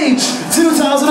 age 2000.